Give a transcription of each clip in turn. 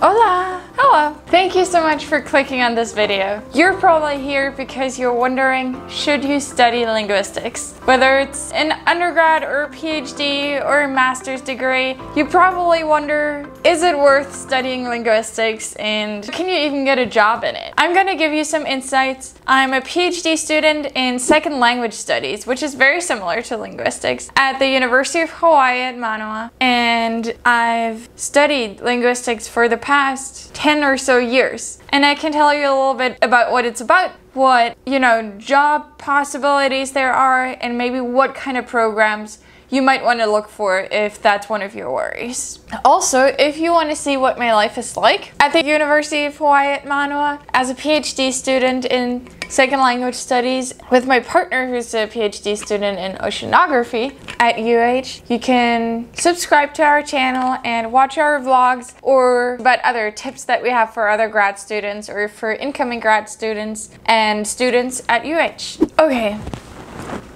Hola! Hello! Thank you so much for clicking on this video. You're probably here because you're wondering, should you study linguistics? Whether it's an undergrad or a PhD or a master's degree, you probably wonder, is it worth studying linguistics and can you even get a job in it? I'm gonna give you some insights. I'm a PhD student in second language studies, which is very similar to linguistics, at the University of Hawaii at Manoa, and I've studied linguistics for the past 10 or so years. And I can tell you a little bit about what it's about, what, you know, job possibilities there are, and maybe what kind of programs you might want to look for if that's one of your worries. Also, if you want to see what my life is like at the University of Hawaii at Manoa as a PhD student in second language studies with my partner who's a PhD student in oceanography at UH, you can subscribe to our channel and watch our vlogs or about other tips that we have for other grad students or for incoming grad students and students at UH. Okay,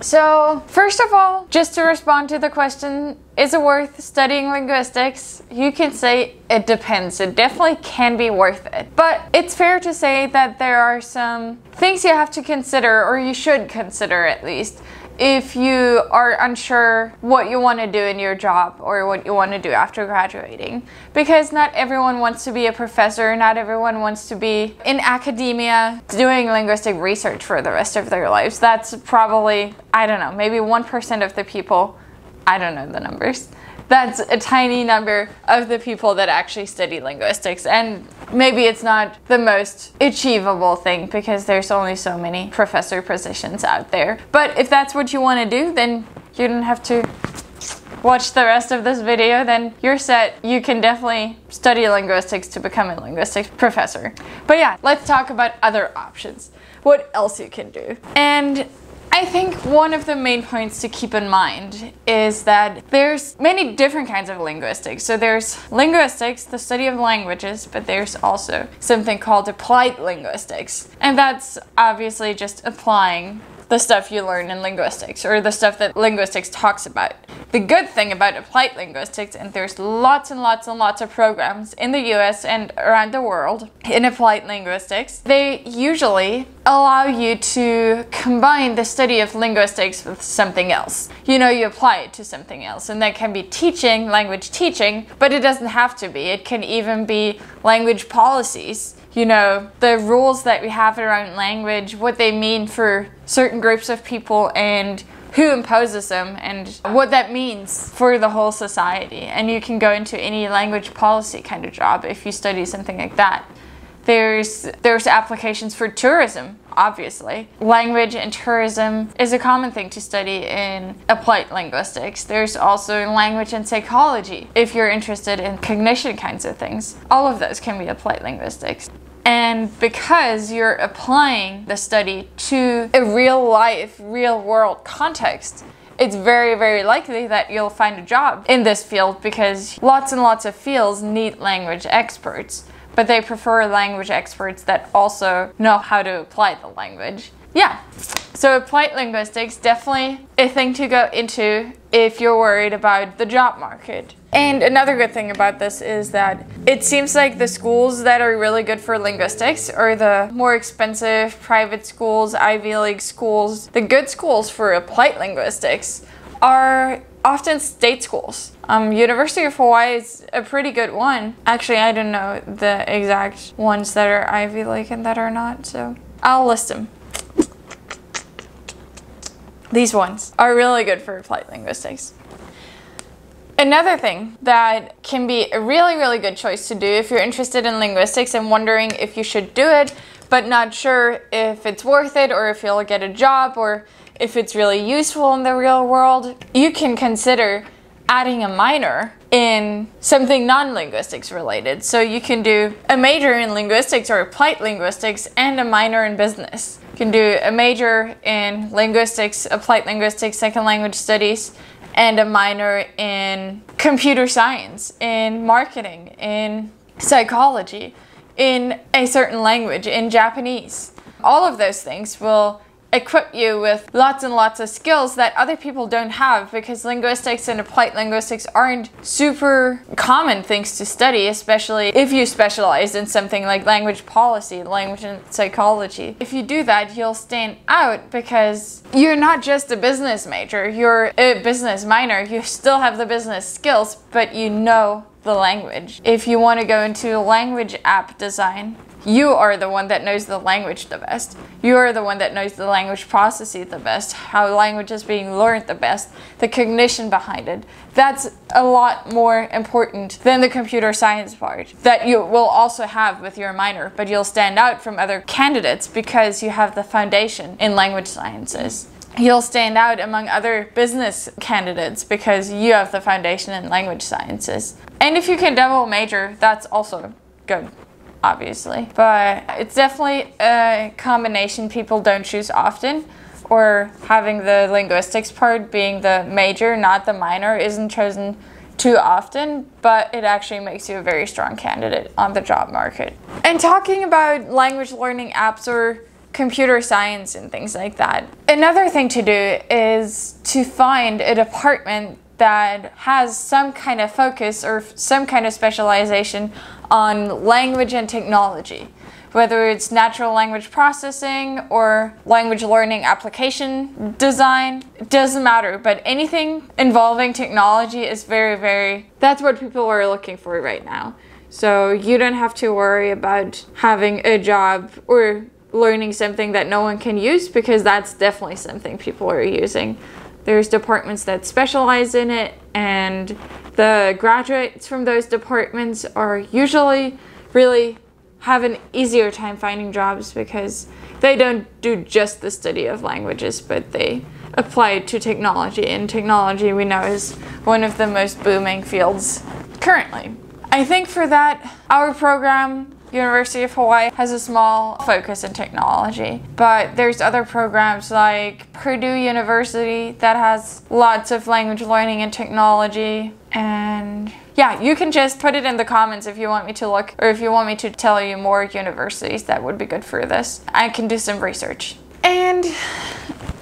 so, first of all, just to respond to the question, is it worth studying linguistics? You can say it depends. It definitely can be worth it. But it's fair to say that there are some things you have to consider, or you should consider at least, if you are unsure what you want to do in your job or what you want to do after graduating. Because not everyone wants to be a professor, not everyone wants to be in academia doing linguistic research for the rest of their lives. That's probably, I don't know, maybe 1% of the people. I don't know the numbers that's a tiny number of the people that actually study linguistics. And maybe it's not the most achievable thing because there's only so many professor positions out there. But if that's what you want to do, then you don't have to watch the rest of this video, then you're set. You can definitely study linguistics to become a linguistics professor. But yeah, let's talk about other options. What else you can do. And I think one of the main points to keep in mind is that there's many different kinds of linguistics. So there's linguistics, the study of languages, but there's also something called applied linguistics. And that's obviously just applying the stuff you learn in linguistics or the stuff that linguistics talks about. The good thing about applied linguistics, and there's lots and lots and lots of programs in the US and around the world in applied linguistics, they usually allow you to combine the study of linguistics with something else. You know, you apply it to something else, and that can be teaching, language teaching, but it doesn't have to be. It can even be language policies you know, the rules that we have around language, what they mean for certain groups of people, and who imposes them, and what that means for the whole society. And you can go into any language policy kind of job if you study something like that. There's, there's applications for tourism, obviously. Language and tourism is a common thing to study in applied linguistics. There's also language and psychology if you're interested in cognition kinds of things. All of those can be applied linguistics. And because you're applying the study to a real life, real world context, it's very, very likely that you'll find a job in this field because lots and lots of fields need language experts, but they prefer language experts that also know how to apply the language. Yeah, so applied linguistics definitely a thing to go into if you're worried about the job market. And another good thing about this is that it seems like the schools that are really good for linguistics are the more expensive private schools, Ivy League schools. The good schools for applied linguistics are often state schools. Um, University of Hawaii is a pretty good one. Actually, I don't know the exact ones that are Ivy League and that are not, so I'll list them. These ones are really good for applied linguistics. Another thing that can be a really, really good choice to do if you're interested in linguistics and wondering if you should do it, but not sure if it's worth it or if you'll get a job or if it's really useful in the real world, you can consider adding a minor in something non-linguistics related. So you can do a major in linguistics or applied linguistics and a minor in business. You can do a major in linguistics, applied linguistics, second language studies, and a minor in computer science, in marketing, in psychology, in a certain language, in Japanese. All of those things will equip you with lots and lots of skills that other people don't have because linguistics and applied linguistics aren't super common things to study, especially if you specialize in something like language policy, language and psychology. If you do that, you'll stand out because you're not just a business major, you're a business minor. You still have the business skills, but you know the language. If you want to go into language app design, you are the one that knows the language the best. You are the one that knows the language processes the best, how language is being learned the best, the cognition behind it. That's a lot more important than the computer science part that you will also have with your minor, but you'll stand out from other candidates because you have the foundation in language sciences you'll stand out among other business candidates because you have the foundation in language sciences. And if you can double major, that's also good obviously. But it's definitely a combination people don't choose often, or having the linguistics part being the major, not the minor, isn't chosen too often, but it actually makes you a very strong candidate on the job market. And talking about language learning apps or computer science and things like that, another thing to do is to find a department that has some kind of focus or some kind of specialization on language and technology, whether it's natural language processing or language learning application design, it doesn't matter, but anything involving technology is very, very, that's what people are looking for right now. So you don't have to worry about having a job or learning something that no one can use because that's definitely something people are using. There's departments that specialize in it, and the graduates from those departments are usually really have an easier time finding jobs because they don't do just the study of languages, but they apply to technology. And technology, we know, is one of the most booming fields currently. I think for that, our program University of Hawaii has a small focus in technology, but there's other programs like Purdue University that has lots of language learning and technology. And yeah, you can just put it in the comments if you want me to look or if you want me to tell you more universities that would be good for this. I can do some research. And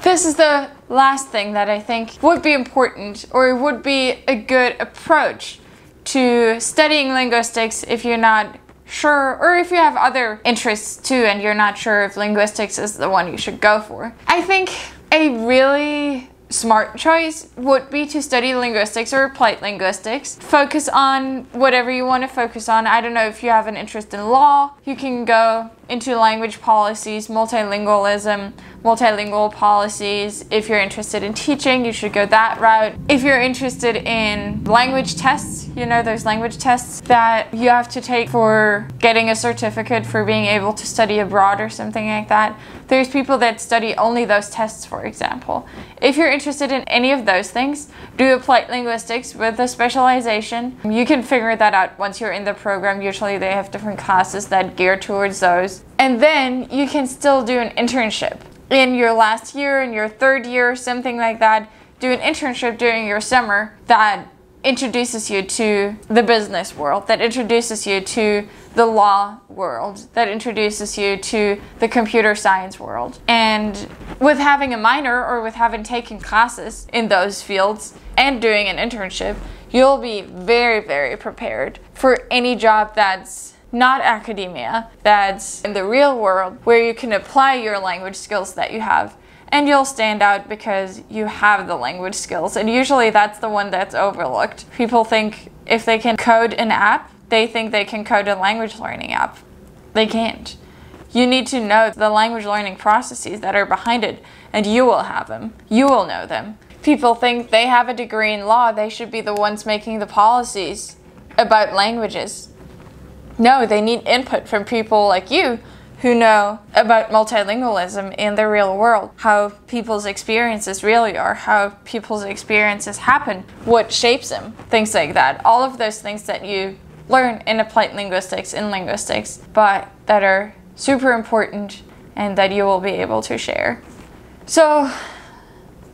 this is the last thing that I think would be important or would be a good approach to studying linguistics if you're not sure, or if you have other interests too and you're not sure if linguistics is the one you should go for. I think a really smart choice would be to study linguistics or applied linguistics. Focus on whatever you want to focus on. I don't know if you have an interest in law, you can go into language policies, multilingualism, multilingual policies. If you're interested in teaching, you should go that route. If you're interested in language tests, you know, those language tests that you have to take for getting a certificate for being able to study abroad or something like that. There's people that study only those tests, for example. If you're interested in any of those things, do applied linguistics with a specialization. You can figure that out once you're in the program. Usually they have different classes that gear towards those. And then you can still do an internship in your last year, in your third year, something like that. Do an internship during your summer that introduces you to the business world, that introduces you to the law world, that introduces you to the computer science world. And with having a minor or with having taken classes in those fields and doing an internship, you'll be very, very prepared for any job that's not academia, that's in the real world where you can apply your language skills that you have and you'll stand out because you have the language skills. And usually that's the one that's overlooked. People think if they can code an app, they think they can code a language learning app. They can't. You need to know the language learning processes that are behind it, and you will have them. You will know them. People think they have a degree in law, they should be the ones making the policies about languages. No, they need input from people like you who know about multilingualism in the real world, how people's experiences really are, how people's experiences happen, what shapes them, things like that. All of those things that you learn in applied linguistics, in linguistics, but that are super important and that you will be able to share. So,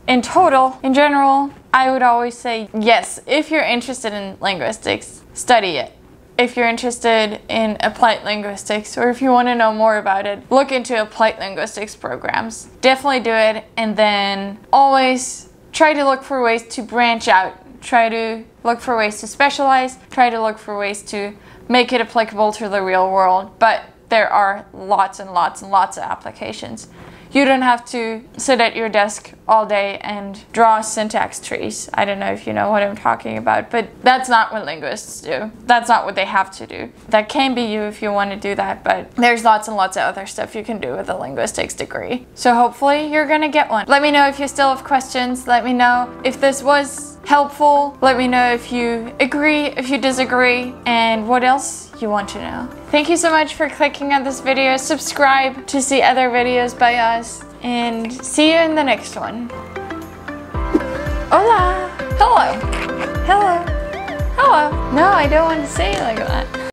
in total, in general, I would always say yes, if you're interested in linguistics, study it if you're interested in applied linguistics or if you want to know more about it, look into applied linguistics programs. Definitely do it and then always try to look for ways to branch out. Try to look for ways to specialize. Try to look for ways to make it applicable to the real world. But there are lots and lots and lots of applications. You don't have to sit at your desk all day and draw syntax trees. I don't know if you know what I'm talking about, but that's not what linguists do. That's not what they have to do. That can be you if you want to do that, but there's lots and lots of other stuff you can do with a linguistics degree. So hopefully you're gonna get one. Let me know if you still have questions. Let me know if this was helpful. Let me know if you agree, if you disagree, and what else you want to know. Thank you so much for clicking on this video. Subscribe to see other videos by us and see you in the next one. Hola! Hello! Hello! Hello! No, I don't want to say it like that.